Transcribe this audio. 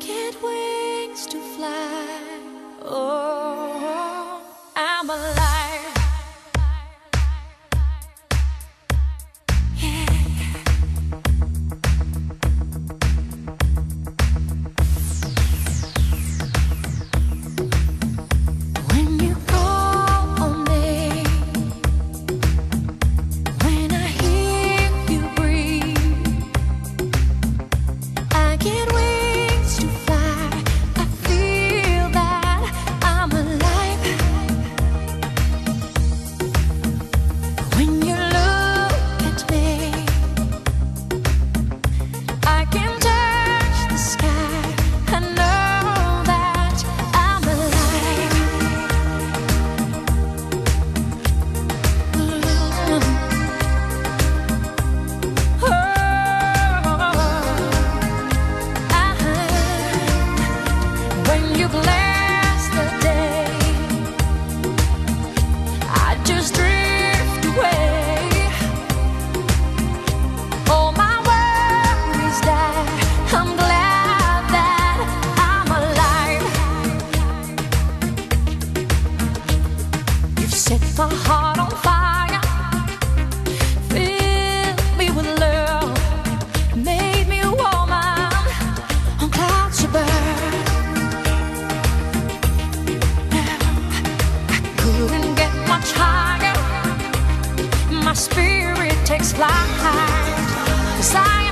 get wings to fly. Oh, I'm alive. my heart on fire. Fill me with love, made me a woman on clouds. I couldn't get much higher. My spirit takes flight. Cause I